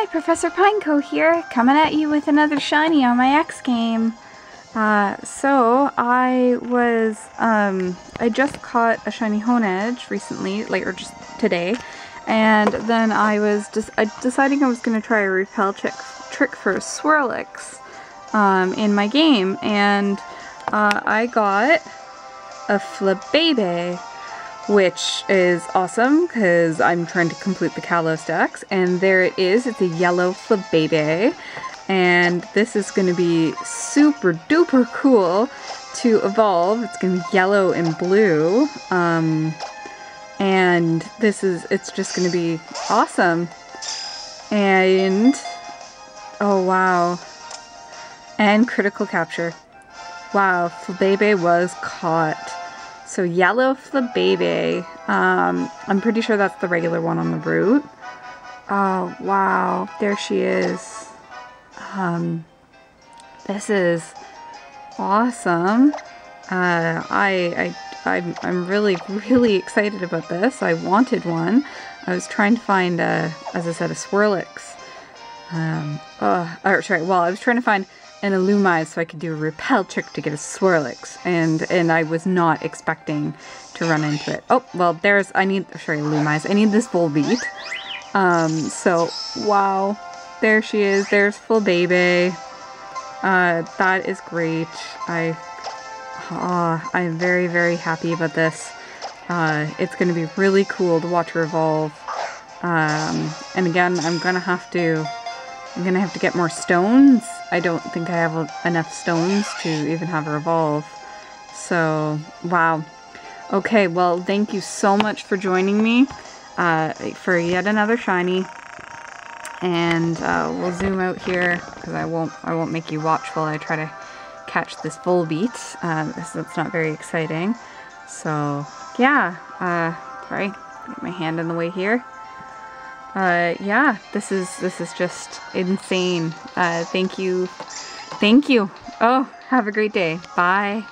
Hi, Professor Pineco here, coming at you with another shiny on my X game. Uh, so, I was, um, I just caught a shiny Honedge recently, like, or just today, and then I was just I deciding I was going to try a repel trick, trick for Swirlix um, in my game, and uh, I got a Flabebe, which is awesome because I'm trying to complete the Kalos dex, and there it is, it's a yellow Flabebe, and this is going to be super duper cool to evolve. It's going to be yellow and blue. Um, and this is it's just gonna be awesome and oh wow and critical capture wow Flabebe was caught so yellow Flabebe um, I'm pretty sure that's the regular one on the route oh wow there she is um, this is awesome uh, I, I I'm, I'm really, really excited about this. I wanted one. I was trying to find, a, as I said, a Swirlix. Um, oh, or sorry, well, I was trying to find an Illumise so I could do a repel trick to get a Swirlix, and and I was not expecting to run into it. Oh, well, there's, I need, sorry, Illumise, I need this Volbeat. Um, so, wow, there she is, there's Flabebe. Uh, that is great. I Oh, I'm very, very happy about this. Uh, it's going to be really cool to watch her evolve. Um, and again, I'm going to have to... I'm going to have to get more stones. I don't think I have enough stones to even have a revolve. So, wow. Okay, well, thank you so much for joining me uh, for yet another shiny. And uh, we'll zoom out here because I won't I won't make you watch while I try to catch this Volbeat. Um, that's not very exciting. So yeah, uh, sorry, get my hand in the way here. Uh, yeah, this is this is just insane. Uh, thank you, thank you. Oh, have a great day. Bye.